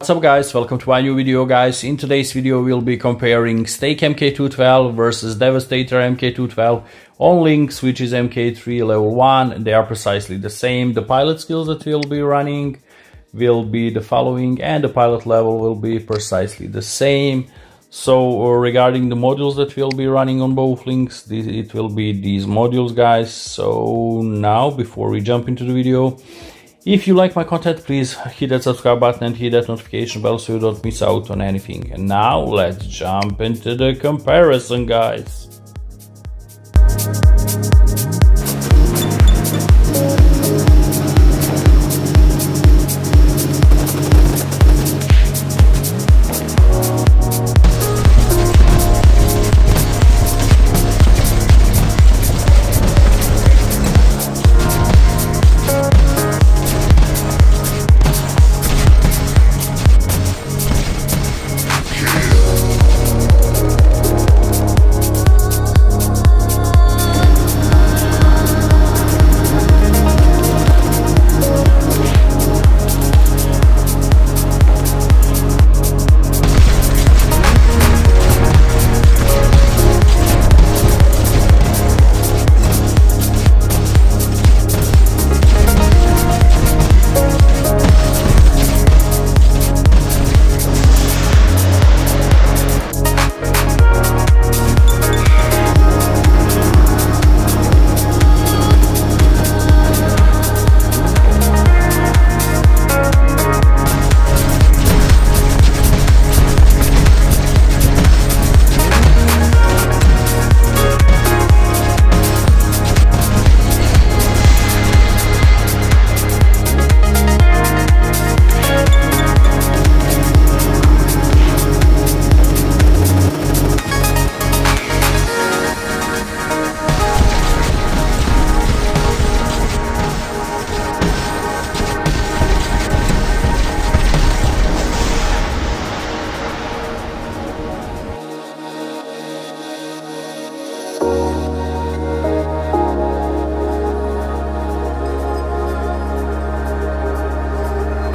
What's up guys, welcome to my new video guys. In today's video we'll be comparing Stake MK212 versus Devastator MK212 on Lynx which is MK3 level 1. They are precisely the same. The pilot skills that we'll be running will be the following and the pilot level will be precisely the same. So uh, regarding the modules that we'll be running on both Lynx, it will be these modules guys. So now before we jump into the video, if you like my content, please hit that subscribe button and hit that notification bell so you don't miss out on anything. And now let's jump into the comparison, guys.